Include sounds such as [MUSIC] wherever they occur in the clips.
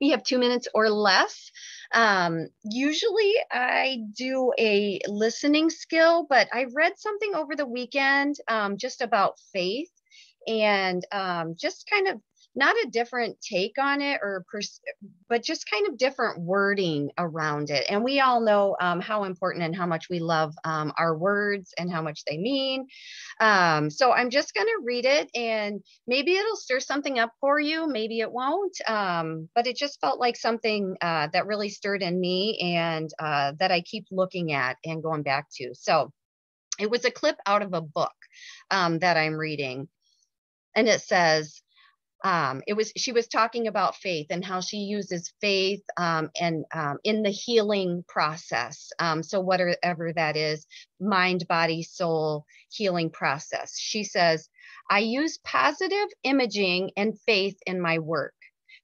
we have two minutes or less. Um, usually I do a listening skill, but I read something over the weekend um, just about faith and um, just kind of not a different take on it or pers- but just kind of different wording around it. And we all know um, how important and how much we love um, our words and how much they mean. Um, so i'm just going to read it and maybe it'll stir something up for you maybe it won't um, but it just felt like something uh, that really stirred in me and uh, that i keep looking at and going back to. So it was a clip out of a book um, that i'm reading and it says um, it was she was talking about faith and how she uses faith um, and um, in the healing process. Um, so whatever that is mind body soul healing process. She says i use positive imaging and faith in my work.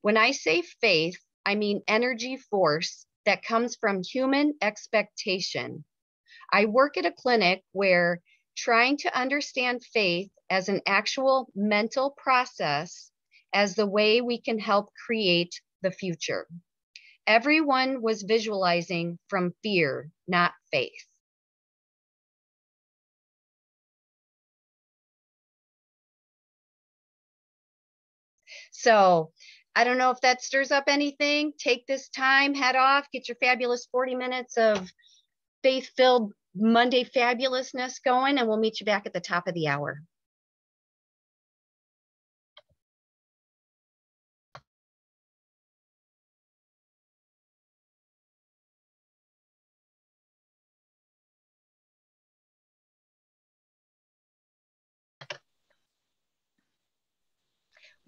When i say faith i mean energy force that comes from human expectation. I work at a clinic where trying to understand faith as an actual mental process as the way we can help create the future. Everyone was visualizing from fear, not faith. So I don't know if that stirs up anything. Take this time, head off, get your fabulous 40 minutes of faith filled Monday fabulousness going, and we'll meet you back at the top of the hour.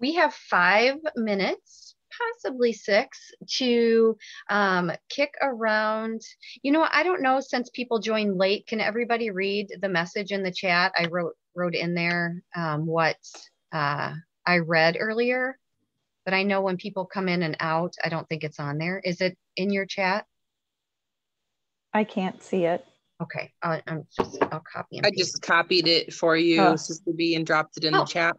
we have five minutes possibly six to um, kick around. You know, I don't know since people join late. Can everybody read the message in the chat? I wrote wrote in there um, what uh, I read earlier, but I know when people come in and out, I don't think it's on there. Is it in your chat? I can't see it. Okay, I'll, I'm just I'll copy. I just copied it for you, oh. Sister B, and dropped it in oh. the chat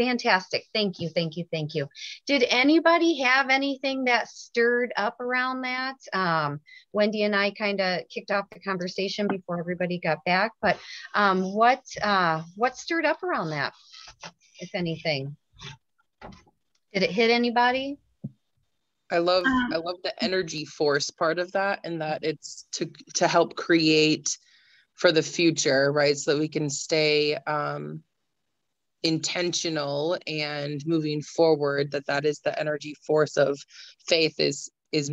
fantastic. Thank you, thank you, thank you. Did anybody have anything that stirred up around that? Um, Wendy and I kind of kicked off the conversation before everybody got back, but um, what uh, what stirred up around that, if anything? Did it hit anybody? I love um, I love the energy force part of that, and that it's to to help create for the future, right? So that we can stay um, intentional and moving forward that that is the energy force of faith is is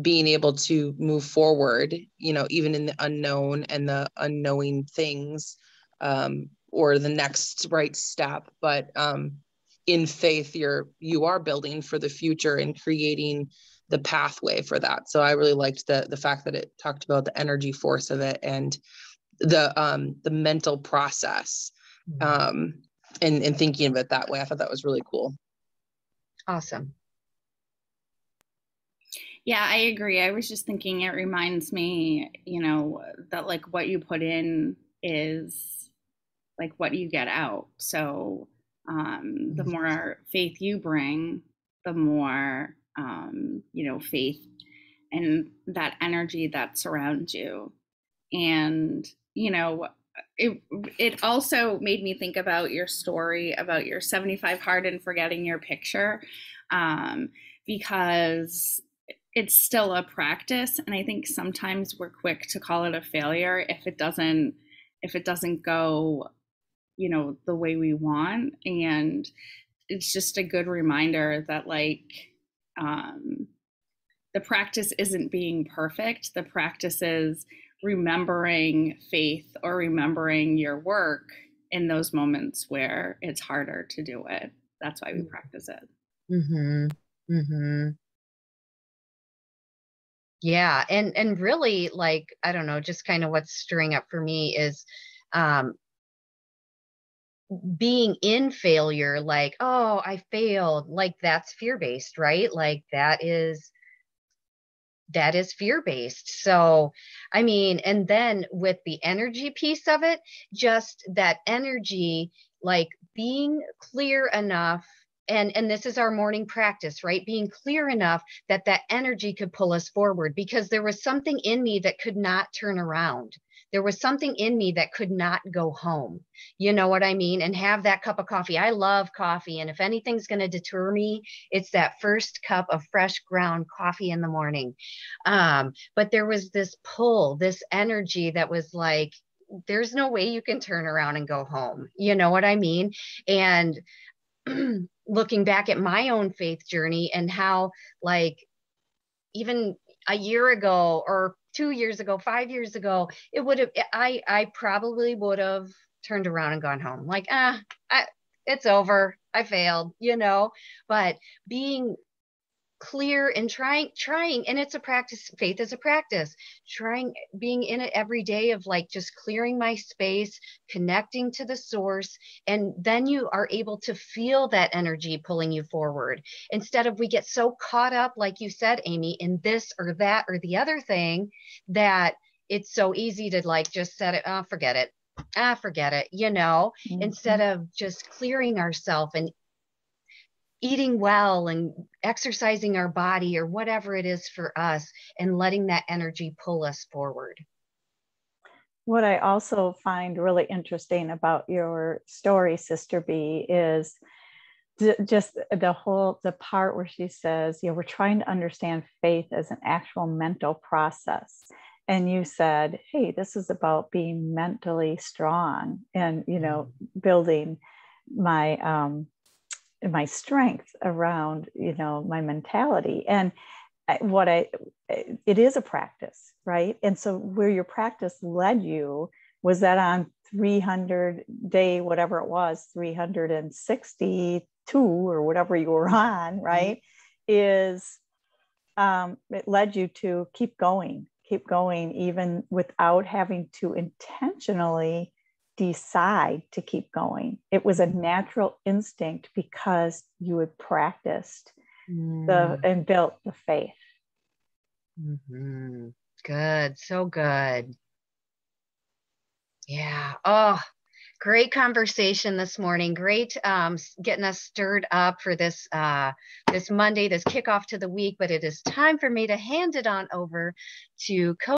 being able to move forward you know even in the unknown and the unknowing things um or the next right step. But um in faith you're you are building for the future and creating the pathway for that. So i really liked the the fact that it talked about the energy force of it and the um the mental process. Mm-hmm. um and, and thinking of it that way. I thought that was really cool. Awesome. Yeah, I agree. I was just thinking it reminds me, you know, that like what you put in is like what you get out. So um, the mm-hmm. more faith you bring, the more, um, you know, faith and that energy that surrounds you. And, you know, it it also made me think about your story about your 75 hard and forgetting your picture um, because it's still a practice and i think sometimes we're quick to call it a failure if it doesn't if it doesn't go you know the way we want and it's just a good reminder that like um, the practice isn't being perfect. The practice is remembering faith or remembering your work in those moments where it's harder to do it. That's why we mm. practice it. Mhm. Mhm. Yeah, and and really like I don't know, just kind of what's stirring up for me is um being in failure like oh i failed like that's fear based right like that is that is fear based. So, I mean, and then with the energy piece of it, just that energy, like being clear enough and and this is our morning practice right being clear enough that that energy could pull us forward because there was something in me that could not turn around there was something in me that could not go home. You know what i mean? And have that cup of coffee. I love coffee and if anything's going to deter me it's that first cup of fresh ground coffee in the morning. Um, but there was this pull this energy that was like there's no way you can turn around and go home. You know what i mean? And [CLEARS THROAT] looking back at my own faith journey and how like even a year ago or two years ago five years ago it would have i i probably would have turned around and gone home. Like ah I, it's over. I failed you know? But being clear and trying trying and it's a practice faith is a practice. Trying being in it every day of like just clearing my space connecting to the source and then you are able to feel that energy pulling you forward. Instead of we get so caught up like you said amy in this or that or the other thing that it's so easy to like just set it oh forget it. Ah forget it you know? Mm-hmm. instead of just clearing ourselves and eating well and exercising our body or whatever it is for us and letting that energy pull us forward. What I also find really interesting about your story, Sister B, is just the whole the part where she says, you know, we're trying to understand faith as an actual mental process. And you said, hey, this is about being mentally strong and, you know, mm-hmm. building my um, my strength around you know my mentality and what i it is a practice right and so where your practice led you was that on 300 day whatever it was 362 or whatever you were [LAUGHS] on mm-hmm. right is um, it led you to keep going keep going even without having to intentionally decide to keep going. It was a natural instinct because you had practiced mm. the and built the faith. Mm-hmm. Good, so good. Yeah. Oh, great conversation this morning. Great um, getting us stirred up for this uh, this Monday, this kickoff to the week. But it is time for me to hand it on over to Coach.